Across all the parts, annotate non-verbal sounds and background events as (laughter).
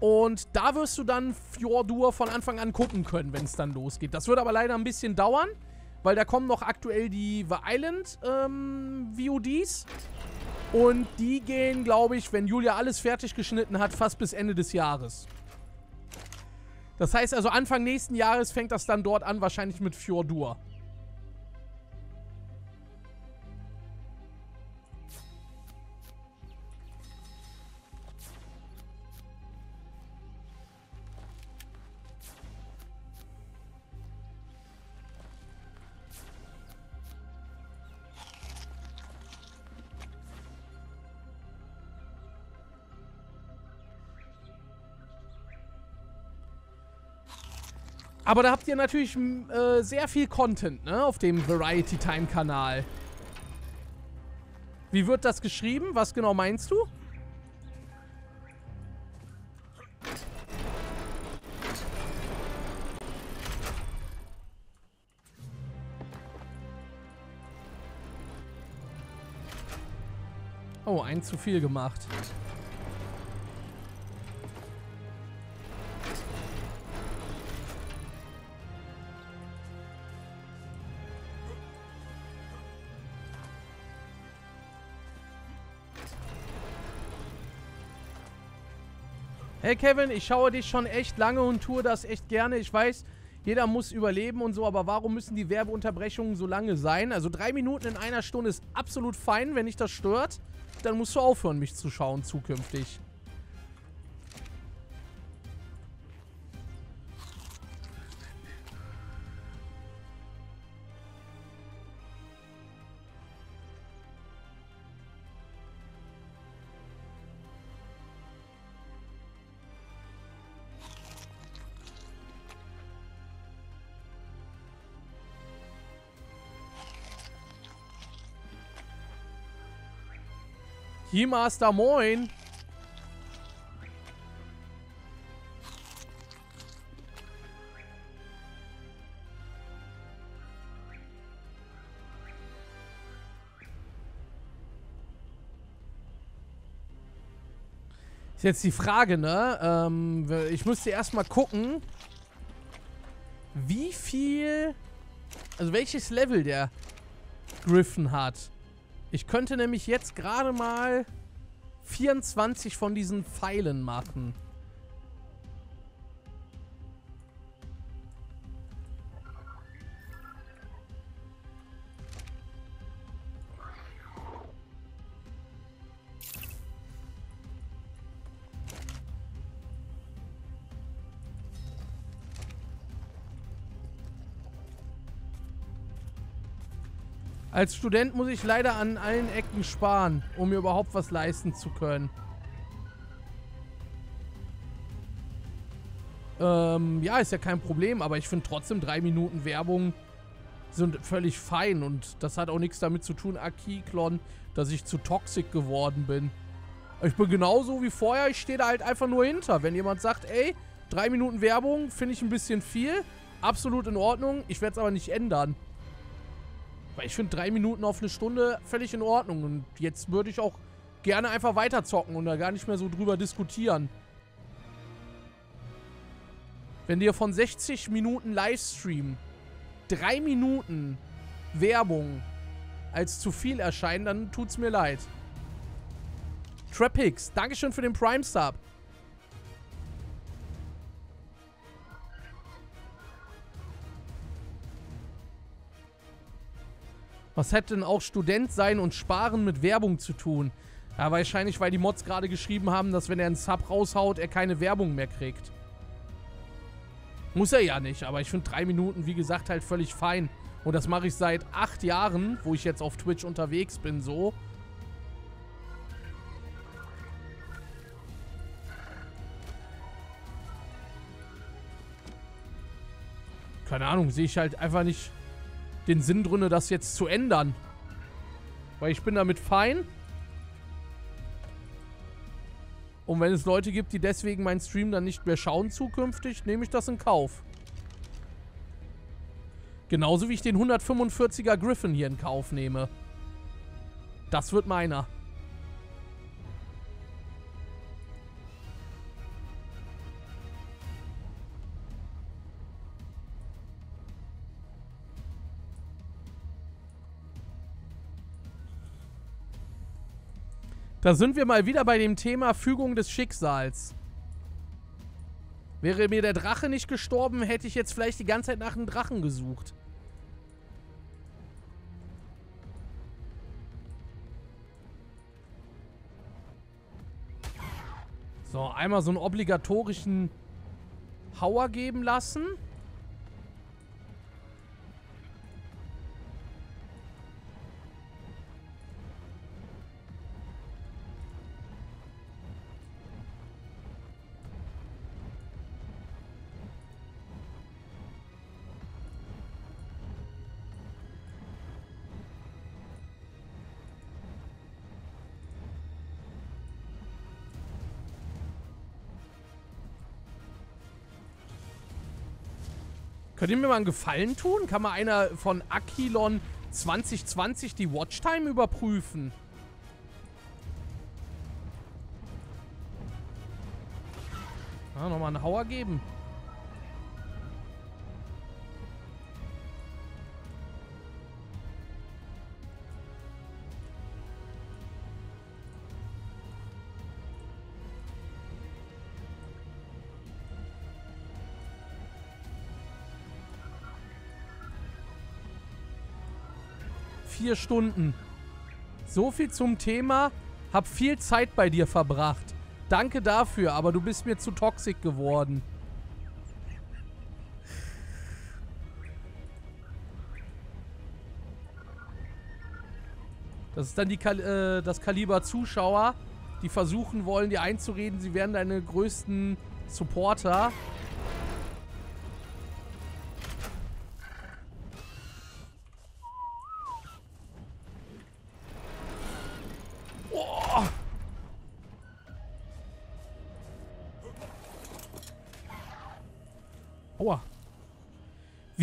Und da wirst du dann Fjordur von Anfang an gucken können, wenn es dann losgeht. Das wird aber leider ein bisschen dauern, weil da kommen noch aktuell die The Island ähm, VODs. Und die gehen, glaube ich, wenn Julia alles fertig geschnitten hat, fast bis Ende des Jahres. Das heißt also, Anfang nächsten Jahres fängt das dann dort an, wahrscheinlich mit Fjordur. Aber da habt ihr natürlich äh, sehr viel Content, ne? Auf dem Variety Time Kanal. Wie wird das geschrieben? Was genau meinst du? Oh, ein zu viel gemacht. Hey Kevin, ich schaue dich schon echt lange und tue das echt gerne. Ich weiß, jeder muss überleben und so, aber warum müssen die Werbeunterbrechungen so lange sein? Also drei Minuten in einer Stunde ist absolut fein, wenn dich das stört. Dann musst du aufhören, mich zu schauen zukünftig. Keymaster, moin. Ist jetzt die Frage, ne? Ähm, ich müsste erstmal gucken, wie viel, also welches Level der Griffin hat. Ich könnte nämlich jetzt gerade mal 24 von diesen Pfeilen machen. Als Student muss ich leider an allen Ecken sparen, um mir überhaupt was leisten zu können. Ähm, ja, ist ja kein Problem, aber ich finde trotzdem drei Minuten Werbung sind völlig fein und das hat auch nichts damit zu tun, Akiklon, dass ich zu toxisch geworden bin. Ich bin genauso wie vorher, ich stehe da halt einfach nur hinter. Wenn jemand sagt, ey, drei Minuten Werbung finde ich ein bisschen viel, absolut in Ordnung, ich werde es aber nicht ändern. Weil ich finde drei Minuten auf eine Stunde völlig in Ordnung. Und jetzt würde ich auch gerne einfach weiter zocken und da gar nicht mehr so drüber diskutieren. Wenn dir von 60 Minuten Livestream drei Minuten Werbung als zu viel erscheinen, dann tut's mir leid. Trapix, Dankeschön für den Prime Was hätte denn auch Student sein und Sparen mit Werbung zu tun? Ja, wahrscheinlich, weil die Mods gerade geschrieben haben, dass wenn er einen Sub raushaut, er keine Werbung mehr kriegt. Muss er ja nicht, aber ich finde drei Minuten, wie gesagt, halt völlig fein. Und das mache ich seit acht Jahren, wo ich jetzt auf Twitch unterwegs bin, so. Keine Ahnung, sehe ich halt einfach nicht den Sinn drin, das jetzt zu ändern. Weil ich bin damit fein. Und wenn es Leute gibt, die deswegen meinen Stream dann nicht mehr schauen zukünftig, nehme ich das in Kauf. Genauso wie ich den 145er Griffin hier in Kauf nehme. Das wird meiner. Da sind wir mal wieder bei dem Thema Fügung des Schicksals. Wäre mir der Drache nicht gestorben, hätte ich jetzt vielleicht die ganze Zeit nach einem Drachen gesucht. So, einmal so einen obligatorischen Hauer geben lassen. Könnt ihr mir mal einen Gefallen tun? Kann mal einer von Akilon 2020 die Watchtime überprüfen? Ja, nochmal einen Hauer geben. Vier Stunden. So viel zum Thema. Hab viel Zeit bei dir verbracht. Danke dafür, aber du bist mir zu toxisch geworden. Das ist dann die Kal äh, das Kaliber Zuschauer, die versuchen wollen, dir einzureden, sie wären deine größten Supporter.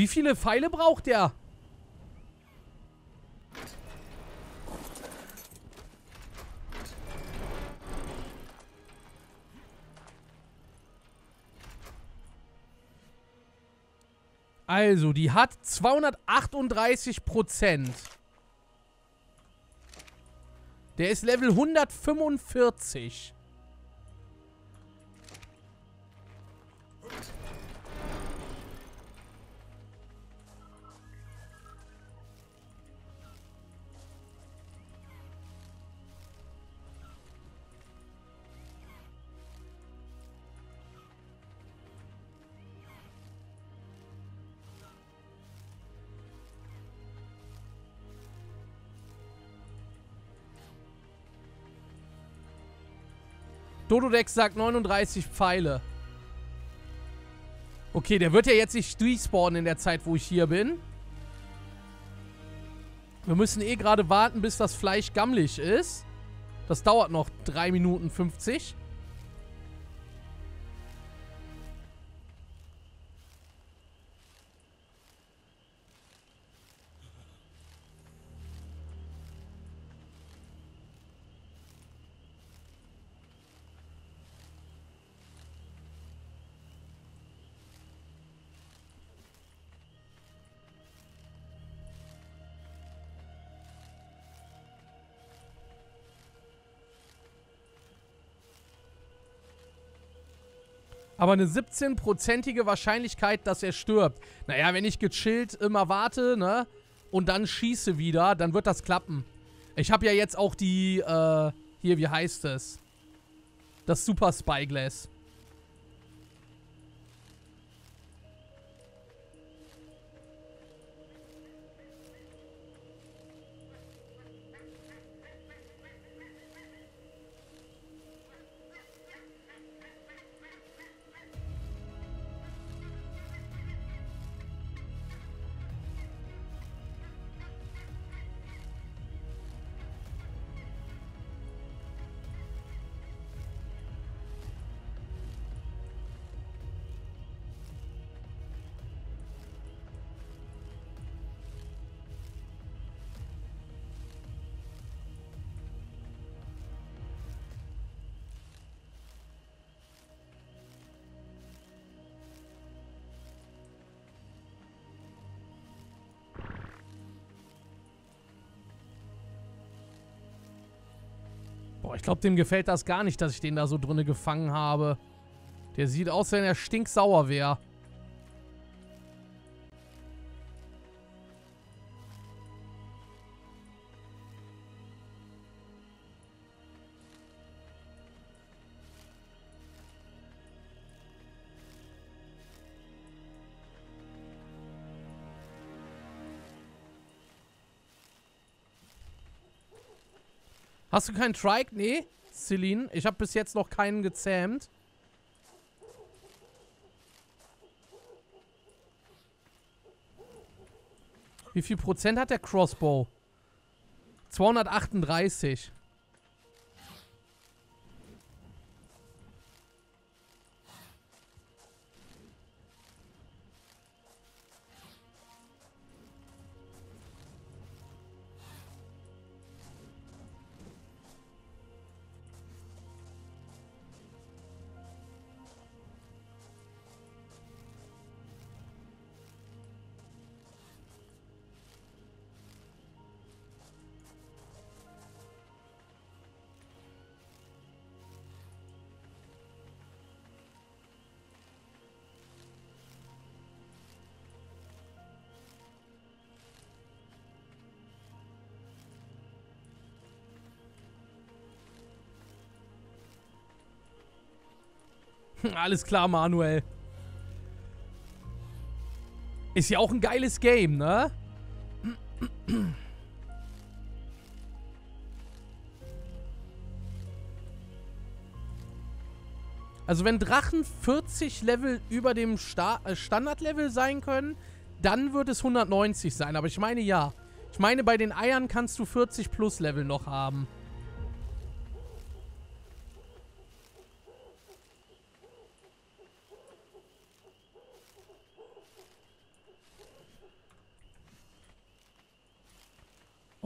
Wie viele Pfeile braucht der? Also, die hat 238 Prozent. Der ist Level 145. Dododex sagt 39 Pfeile. Okay, der wird ja jetzt nicht respawnen in der Zeit, wo ich hier bin. Wir müssen eh gerade warten, bis das Fleisch gammelig ist. Das dauert noch 3 Minuten 50. Aber eine 17-prozentige Wahrscheinlichkeit, dass er stirbt. Naja, wenn ich gechillt immer warte, ne? Und dann schieße wieder, dann wird das klappen. Ich habe ja jetzt auch die, äh, hier, wie heißt es? Das Super Spyglass. Ich glaube, dem gefällt das gar nicht, dass ich den da so drinne gefangen habe. Der sieht aus, wenn er stinksauer wäre. Hast du keinen Trike? Nee, Celine. Ich habe bis jetzt noch keinen gezähmt. Wie viel Prozent hat der Crossbow? 238. (laughs) Alles klar, Manuel. Ist ja auch ein geiles Game, ne? Also wenn Drachen 40 Level über dem Sta äh, Standardlevel sein können, dann wird es 190 sein. Aber ich meine ja. Ich meine, bei den Eiern kannst du 40 plus Level noch haben.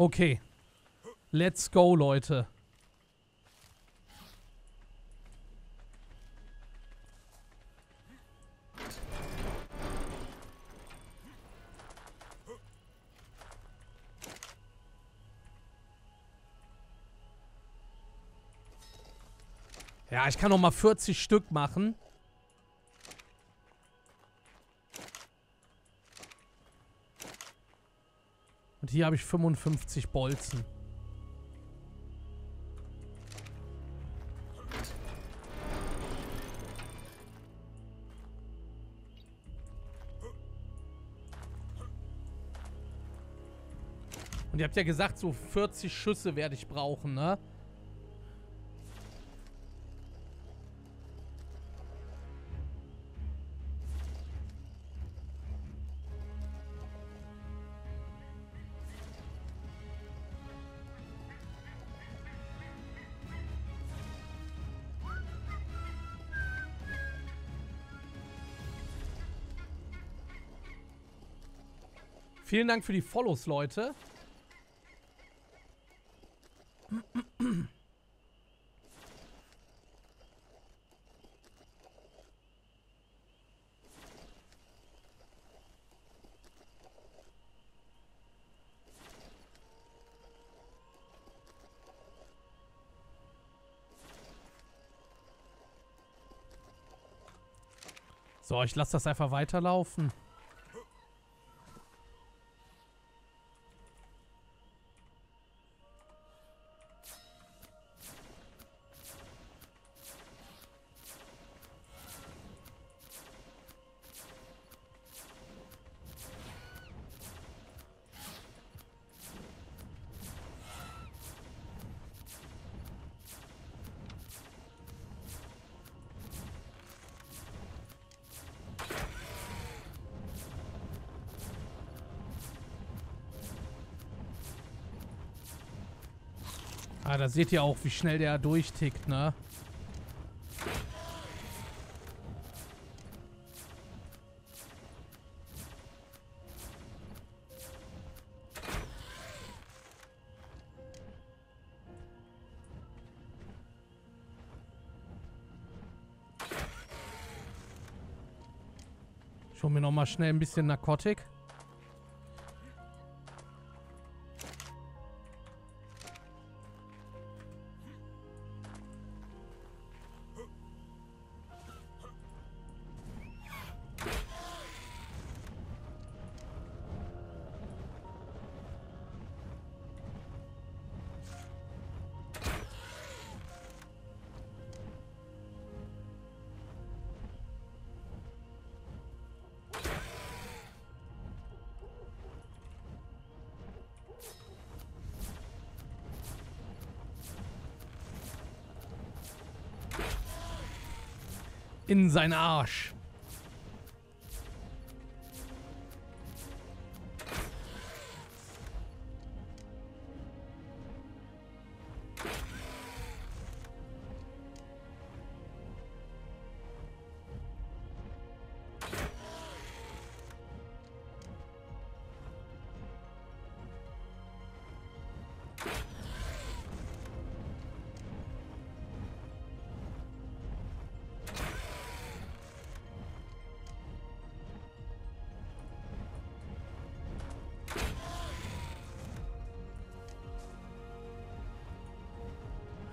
Okay. Let's go, Leute. Ja, ich kann noch mal 40 Stück machen. Und hier habe ich 55 Bolzen. Und ihr habt ja gesagt, so 40 Schüsse werde ich brauchen, ne? Vielen Dank für die Follows, Leute. So, ich lasse das einfach weiterlaufen. Seht ihr auch, wie schnell der durchtickt, ne? Ich hol mir noch mal schnell ein bisschen Narkotik. In seinen Arsch.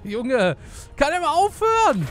Junge, kann er mal aufhören?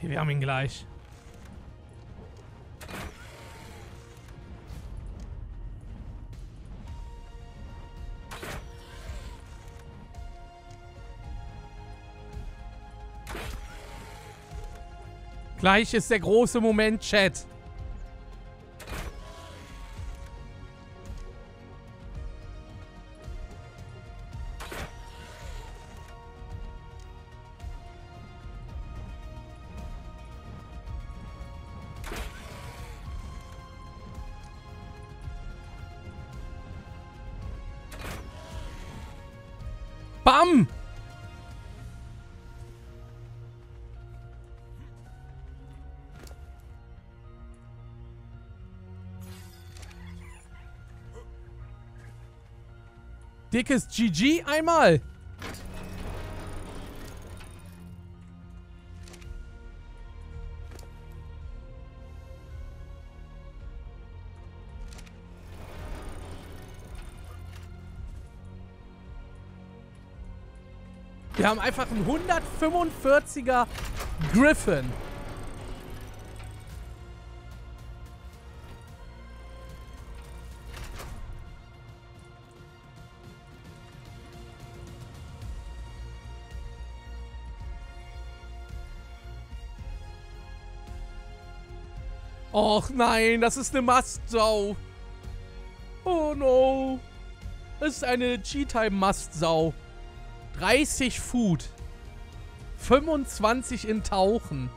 Okay, wir haben ihn gleich. Gleich ist der große Moment, Chat. Bam! Dickes GG einmal. Wir haben einfach einen 145er Griffin. Och nein, das ist eine Mastsau. Oh no. Das ist eine G-Time-Mastsau. 30 Food. 25 in Tauchen.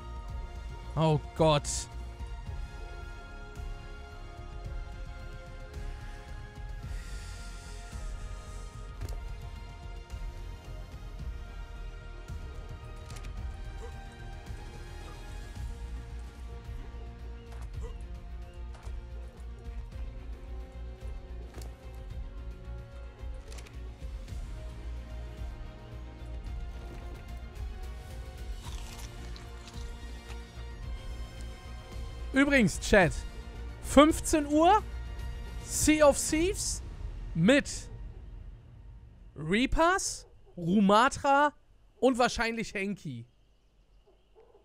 Oh Gott. Übrigens, Chat. 15 Uhr. Sea of Thieves mit Reapers Rumatra und wahrscheinlich Henki.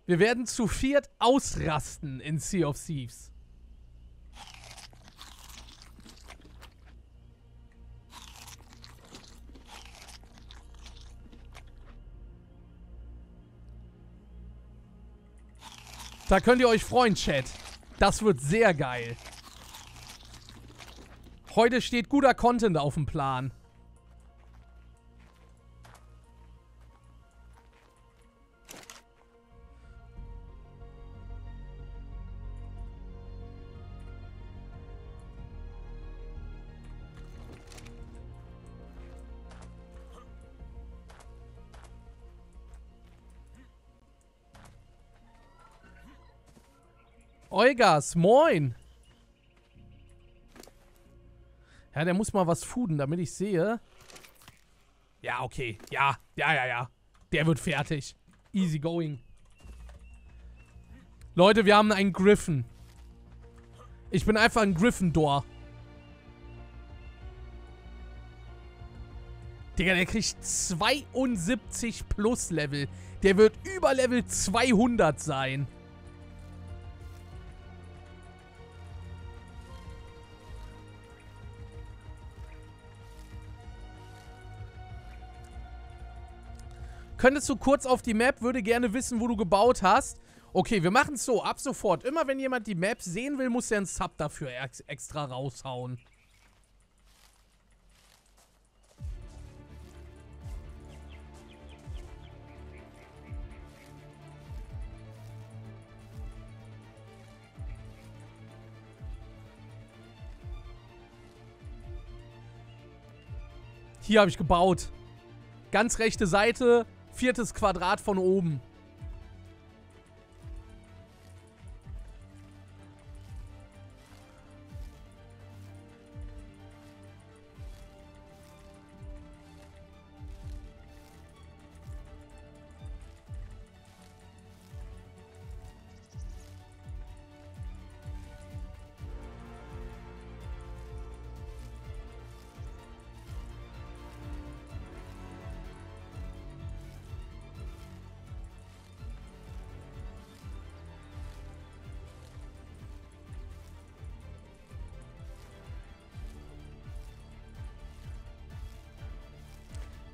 Wir werden zu viert ausrasten in Sea of Thieves. Da könnt ihr euch freuen, Chat. Das wird sehr geil. Heute steht guter Content auf dem Plan. Eugas, moin. Ja, der muss mal was fooden, damit ich sehe. Ja, okay. Ja, ja, ja, ja. Der wird fertig. Easy going. Leute, wir haben einen Griffin. Ich bin einfach ein Gryffindor. Digga, der kriegt 72 plus Level. Der wird über Level 200 sein. Könntest du kurz auf die Map, würde gerne wissen, wo du gebaut hast. Okay, wir machen es so, ab sofort. Immer wenn jemand die Map sehen will, muss er einen Sub dafür ex extra raushauen. Hier habe ich gebaut. Ganz rechte Seite, viertes Quadrat von oben.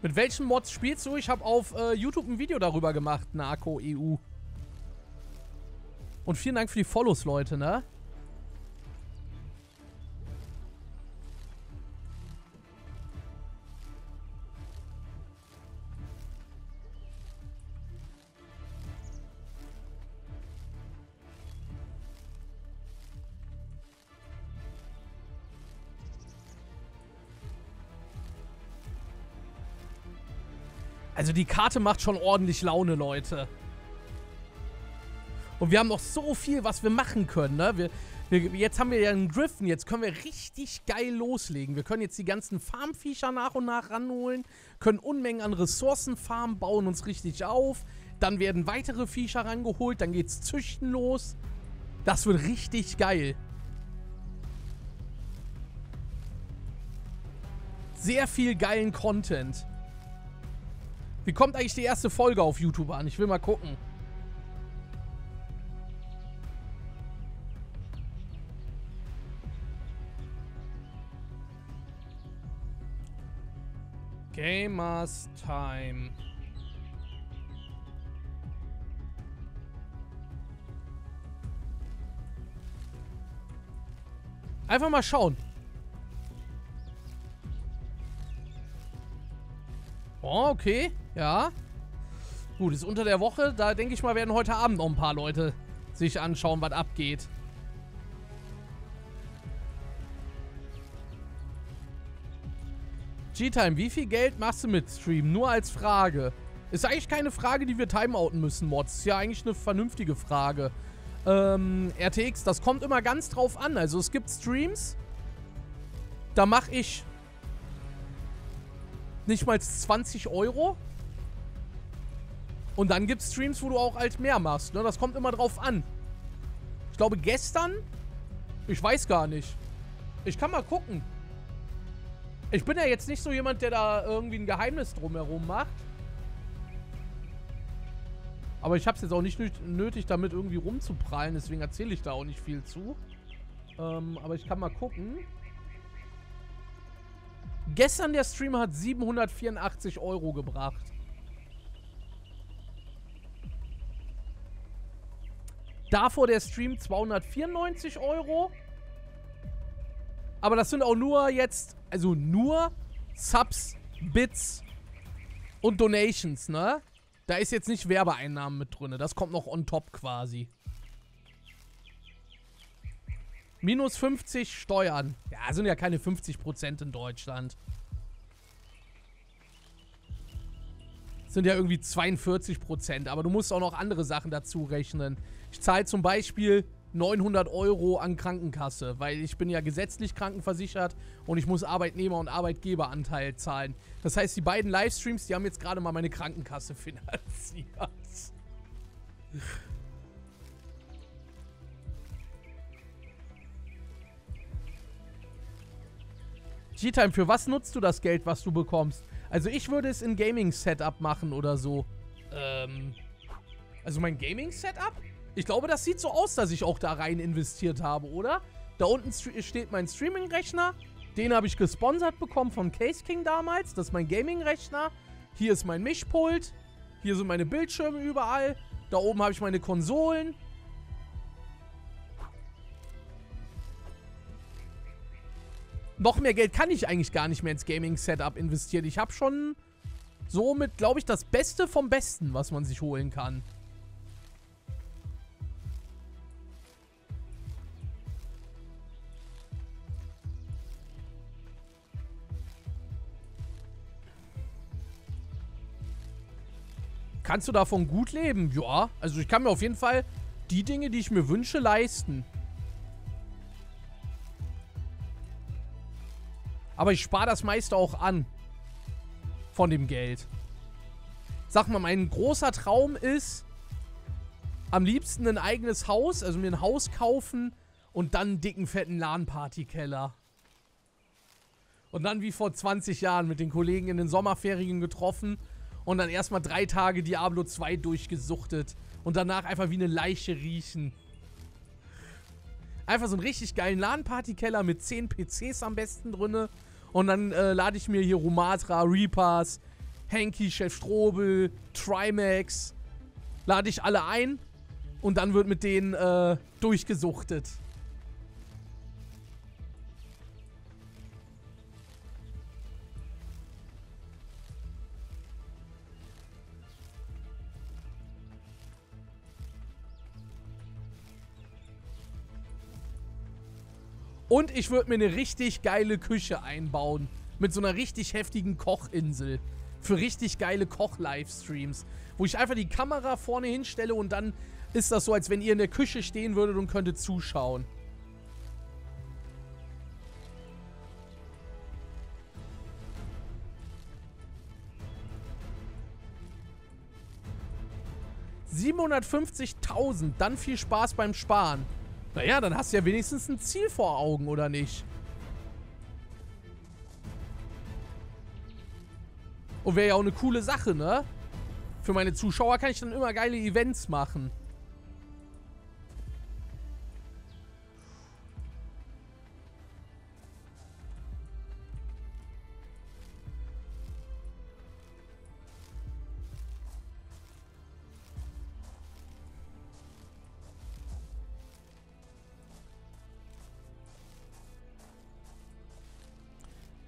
Mit welchen Mods spielst du? Ich habe auf äh, YouTube ein Video darüber gemacht, Narco EU. Und vielen Dank für die Follows, Leute, ne? Also die Karte macht schon ordentlich Laune, Leute. Und wir haben noch so viel, was wir machen können, ne? Wir, wir, jetzt haben wir ja einen Griffin, jetzt können wir richtig geil loslegen. Wir können jetzt die ganzen Farmviecher nach und nach ranholen, können Unmengen an Ressourcen farmen, bauen uns richtig auf. Dann werden weitere Viecher rangeholt, dann geht's züchten los. Das wird richtig geil. Sehr viel geilen Content. Wie kommt eigentlich die erste Folge auf YouTube an? Ich will mal gucken. Gamers Time. Einfach mal schauen. Oh, okay. Ja. Gut, ist unter der Woche. Da denke ich mal, werden heute Abend noch ein paar Leute sich anschauen, was abgeht. G-Time, wie viel Geld machst du mit Stream? Nur als Frage. Ist eigentlich keine Frage, die wir timeouten müssen, Mods. Ist ja eigentlich eine vernünftige Frage. Ähm, RTX, das kommt immer ganz drauf an. Also es gibt Streams, da mache ich nicht mal 20 Euro. Und dann gibt es Streams, wo du auch halt mehr machst. Ne? Das kommt immer drauf an. Ich glaube, gestern... Ich weiß gar nicht. Ich kann mal gucken. Ich bin ja jetzt nicht so jemand, der da irgendwie ein Geheimnis drumherum macht. Aber ich habe es jetzt auch nicht nötig, damit irgendwie rumzuprallen. Deswegen erzähle ich da auch nicht viel zu. Ähm, aber ich kann mal gucken. Gestern der Stream hat 784 Euro gebracht. Davor der Stream 294 Euro. Aber das sind auch nur jetzt, also nur Subs, Bits und Donations, ne? Da ist jetzt nicht Werbeeinnahmen mit drin. Das kommt noch on top quasi. Minus 50 Steuern. Ja, sind ja keine 50% in Deutschland. Sind ja irgendwie 42%. Aber du musst auch noch andere Sachen dazu rechnen. Ich zahle zum Beispiel 900 Euro an Krankenkasse, weil ich bin ja gesetzlich krankenversichert und ich muss Arbeitnehmer- und Arbeitgeberanteil zahlen. Das heißt, die beiden Livestreams, die haben jetzt gerade mal meine Krankenkasse (laughs) finanziert. G-Time, für was nutzt du das Geld, was du bekommst? Also ich würde es in Gaming-Setup machen oder so. Ähm, also mein Gaming-Setup? Ich glaube, das sieht so aus, dass ich auch da rein investiert habe, oder? Da unten steht mein Streaming-Rechner. Den habe ich gesponsert bekommen von Case King damals. Das ist mein Gaming-Rechner. Hier ist mein Mischpult. Hier sind meine Bildschirme überall. Da oben habe ich meine Konsolen. Noch mehr Geld kann ich eigentlich gar nicht mehr ins Gaming-Setup investieren. Ich habe schon somit, glaube ich, das Beste vom Besten, was man sich holen kann. Kannst du davon gut leben? Ja, also ich kann mir auf jeden Fall die Dinge, die ich mir wünsche, leisten. Aber ich spare das meiste auch an. Von dem Geld. Sag mal, mein großer Traum ist, am liebsten ein eigenes Haus, also mir ein Haus kaufen und dann einen dicken, fetten LAN-Party-Keller. Und dann wie vor 20 Jahren mit den Kollegen in den Sommerferien getroffen und dann erstmal drei Tage Diablo 2 durchgesuchtet und danach einfach wie eine Leiche riechen. Einfach so einen richtig geilen LAN-Party-Keller mit 10 PCs am besten drinne. Und dann äh, lade ich mir hier Rumatra, Reapers, Henky, Chef Strobel, Trimax. Lade ich alle ein und dann wird mit denen äh, durchgesuchtet. Und ich würde mir eine richtig geile Küche einbauen. Mit so einer richtig heftigen Kochinsel. Für richtig geile Koch-Livestreams. Wo ich einfach die Kamera vorne hinstelle und dann ist das so, als wenn ihr in der Küche stehen würdet und könntet zuschauen. ...750.000, dann viel Spaß beim Sparen. Naja, dann hast du ja wenigstens ein Ziel vor Augen, oder nicht? Und wäre ja auch eine coole Sache, ne? Für meine Zuschauer kann ich dann immer geile Events machen.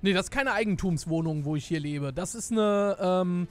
Nee, das ist keine Eigentumswohnung, wo ich hier lebe. Das ist eine, ähm,